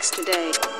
today.